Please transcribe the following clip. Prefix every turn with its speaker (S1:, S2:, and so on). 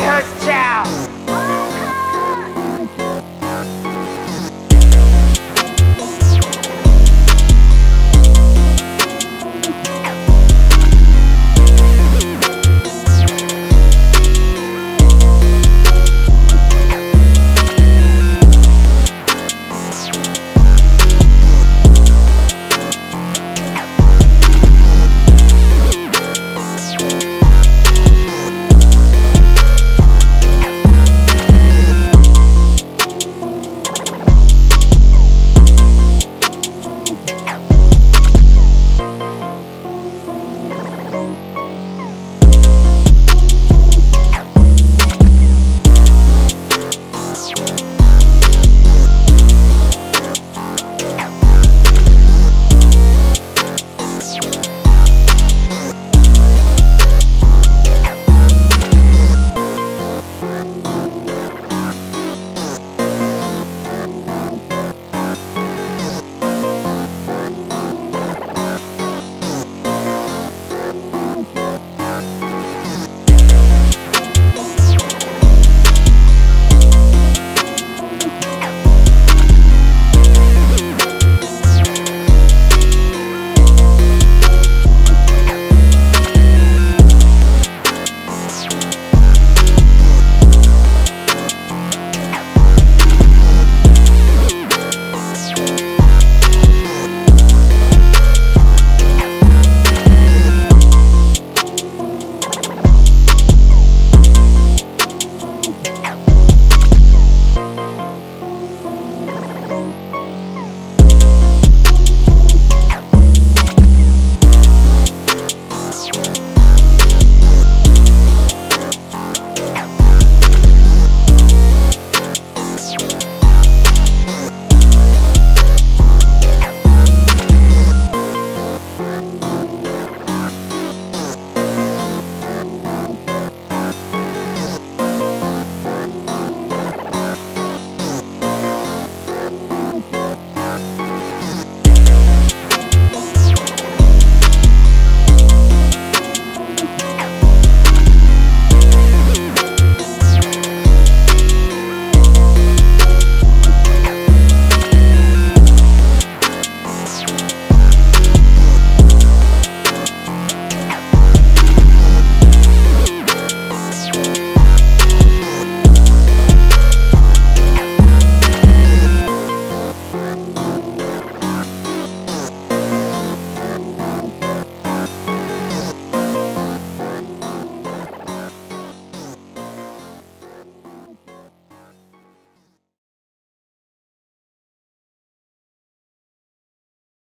S1: Hotel